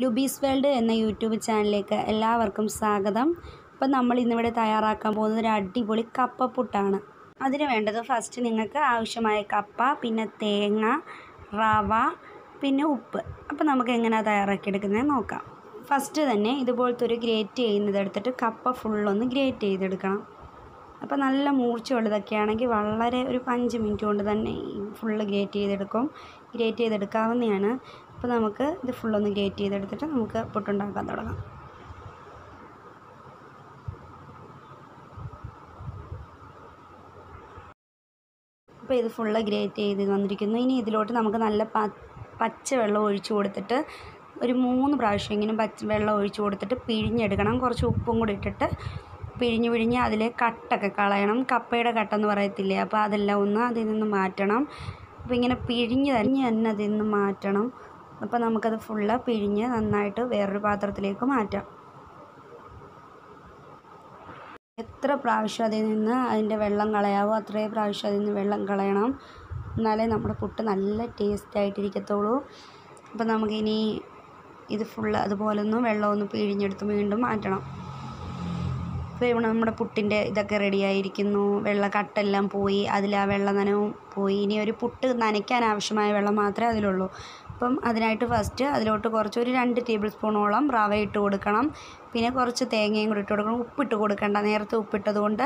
Lubi's world എന്ന YouTube ചാനലിലേക്ക് എല്ലാവർക്കും സ്വാഗതം. അപ്പം നമ്മൾ ഇന്നിവിടെ തയ്യാറാക്കാൻ പോകുന്നത് ഒരു അടിപൊളി കപ്പപ്പുട്ടാണ്. അതിന് വേണ്ടത് ഫസ്റ്റ് നിങ്ങൾക്ക് ആവശ്യമായ കപ്പ പിന്നെ തേങ്ങ റവ പിന്നെ ഉപ്പ്. അപ്പം നമുക്ക് എങ്ങനെയാണ് തയ്യാറാക്കിയെടുക്കുന്നത് നോക്കാം. ഫസ്റ്റ് തന്നെ ഇതുപോലത്തെ ഒരു ഗ്രേറ്റ് ചെയ്യുന്നത് എടുത്തിട്ട് കപ്പ ഫുള്ളൊന്ന് ഗ്രേറ്റ് ചെയ്തെടുക്കണം. അപ്പോൾ നല്ല മൂർച്ചയുള്ളതൊക്കെ ആണെങ്കിൽ വളരെ ഒരു അഞ്ച് മിനിറ്റ് കൊണ്ട് തന്നെ ഫുള്ള് ഗ്രേറ്റ് ചെയ്തെടുക്കും. ഗ്രേറ്റ് ചെയ്തെടുക്കാവുന്നതാണ്. അപ്പോൾ നമുക്ക് ഇത് ഫുള്ളൊന്ന് ഗ്രേറ്റ് ചെയ്തെടുത്തിട്ട് നമുക്ക് പുട്ടുണ്ടാക്കാൻ തുടങ്ങാം. അപ്പോൾ ഇത് ഫുള്ള് ഗ്രേറ്റ് ചെയ്ത് വന്നിരിക്കുന്നു. ഇനി ഇതിലോട്ട് നമുക്ക് നല്ല പ പച്ച വെള്ളം ഒഴിച്ചു കൊടുത്തിട്ട് ഒരു മൂന്ന് പ്രാവശ്യം ഇങ്ങനെ പച്ച വെള്ളം ഒഴിച്ചു കൊടുത്തിട്ട് പിഴിഞ്ഞെടുക്കണം. കുറച്ച് ഉപ്പും കൂടി ഇട്ടിട്ട് പിഴിഞ്ഞ് പിഴിഞ്ഞ് അതിലെ കട്ടൊക്കെ കളയണം. കപ്പയുടെ കട്ടെന്ന് പറയത്തില്ലേ? അപ്പോൾ അതെല്ലാം ഒന്ന് അതിൽ നിന്ന് മാറ്റണം. അപ്പോൾ ഇങ്ങനെ പിഴിഞ്ഞ് തന്നെ തന്നെ അതിൽ നിന്ന് മാറ്റണം. അപ്പോൾ നമുക്കത് ഫുള്ള് പിഴിഞ്ഞ് നന്നായിട്ട് വേറൊരു പാത്രത്തിലേക്ക് മാറ്റാം. എത്ര പ്രാവശ്യം അതിൽ നിന്ന് അതിന്റെ വെള്ളം കളയാവോ അത്രയും പ്രാവശ്യം അതിൽ നിന്ന് വെള്ളം കളയണം. എന്നാലേ നമ്മുടെ പുട്ട് നല്ല ടേസ്റ്റ് ആയിട്ടിരിക്കത്തുള്ളൂ. അപ്പോൾ നമുക്കിനി ഇത് ഫുള്ള് അതുപോലെ ഒന്ന് വെള്ളമൊന്ന് പിഴിഞ്ഞെടുത്ത് വീണ്ടും മാറ്റണം. ഇപ്പോൾ ഇവിടെ നമ്മുടെ പുട്ടിന്റെ ഇതൊക്കെ റെഡിയായിരിക്കുന്നു വെള്ള കട്ടെല്ലാം പോയി. അതിൽ ആ വെള്ള നനവും പോയി. ഇനി ഒരു പുട്ട് നനയ്ക്കാൻ ആവശ്യമായ വെള്ളം മാത്രമേ അതിലുള്ളൂ. അപ്പം അതിനായിട്ട് ഫസ്റ്റ് അതിലോട്ട് കുറച്ച് ഒരു രണ്ട് ടേബിൾ സ്പൂണോളം റവ ഇട്ട് കൊടുക്കണം. പിന്നെ കുറച്ച് തേങ്ങയും കൂടി ഇട്ട് കൊടുക്കണം. ഉപ്പിട്ട് കൊടുക്കണ്ട. നേരത്തെ ഉപ്പിട്ടത് കൊണ്ട്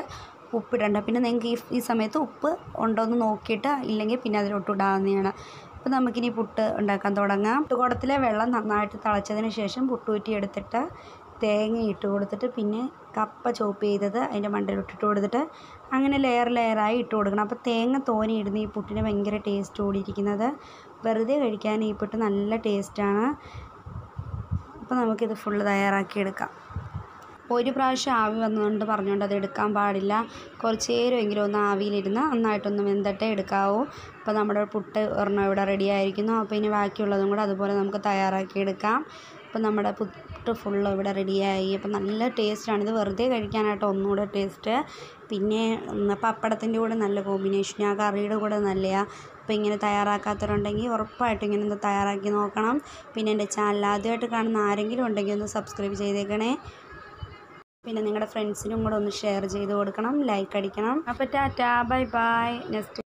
ഉപ്പിടണ്ട. പിന്നെ നിങ്ങൾക്ക് ഈ ഈ സമയത്ത് ഉപ്പ് ഉണ്ടോ എന്ന് നോക്കിയിട്ട് ഇല്ലെങ്കിൽ പിന്നെ അതിലോട്ട് ഇടാവുന്നതാണ്. അപ്പോൾ നമുക്കിനി പുട്ട് ഉണ്ടാക്കാൻ തുടങ്ങാം. പുട്ടുകുടത്തിലെ വെള്ളം നന്നായിട്ട് തിളച്ചതിന് ശേഷം പുട്ടുകുറ്റി എടുത്തിട്ട് തേങ്ങ ഇട്ട് കൊടുത്തിട്ട് പിന്നെ കപ്പ ചോപ്പ് ചെയ്തത് അതിന്റെ മണ്ടയിലോട്ടിട്ട് കൊടുത്തിട്ട് അങ്ങനെ ലെയർ ലെയറായി ഇട്ട് കൊടുക്കണം. അപ്പോൾ തേങ്ങ തോനെ ഇടുന്ന ഈ പുട്ടിന് ഭയങ്കര ടേസ്റ്റ് കൂടിയിരിക്കുന്നത്. വെറുതെ കഴിക്കാൻ ഈ പുട്ട് നല്ല ടേസ്റ്റാണ് അപ്പോൾ നമുക്കിത് ഫുള്ള് തയ്യാറാക്കി എടുക്കാം. ഒരു പ്രാവശ്യം ആവി വന്നുകൊണ്ട് പറഞ്ഞുകൊണ്ട് അത് എടുക്കാൻ പാടില്ല. കുറച്ച് നേരമെങ്കിലും ഒന്ന് ആവിയിലിരുന്ന് നന്നായിട്ടൊന്ന് വെന്തട്ടേ എടുക്കാവൂ. അപ്പോൾ നമ്മുടെ പുട്ട് ഒരെണ്ണം ഇവിടെ റെഡി ആയിരിക്കുന്നു. അപ്പോൾ ഇനി ബാക്കിയുള്ളതും കൂടെ അതുപോലെ നമുക്ക് തയ്യാറാക്കി എടുക്കാം. അപ്പോൾ നമ്മുടെ പുട്ട് ഫുള്ള് ഇവിടെ റെഡിയായി. അപ്പം നല്ല ടേസ്റ്റാണ്. ഇത് വെറുതെ കഴിക്കാനായിട്ട് ഒന്നുകൂടെ ടേസ്റ്റ്. പിന്നെ പപ്പടത്തിന്റെ കൂടെ നല്ല കോമ്പിനേഷൻ ആ കറിയുടെ കൂടെ നല്ലതാണ് അപ്പോൾ ഇങ്ങനെ തയ്യാറാക്കാത്തവരുണ്ടെങ്കിൽ ഉറപ്പായിട്ടും ഇങ്ങനെ ഒന്ന് തയ്യാറാക്കി നോക്കണം. പിന്നെ എന്റെ ചാനൽ ആദ്യമായിട്ട് കാണുന്ന ആരെങ്കിലും ഉണ്ടെങ്കിൽ ഒന്ന് സബ്സ്ക്രൈബ് ചെയ്തേക്കണേ. പിന്നെ നിങ്ങളുടെ ഫ്രണ്ട്സിനും കൂടെ ഒന്ന് ഷെയർ ചെയ്ത് കൊടുക്കണം. ലൈക്ക് അടിക്കണം. അപ്പോൾ ടാറ്റാ. Bye bye. നെക്സ്റ്റ്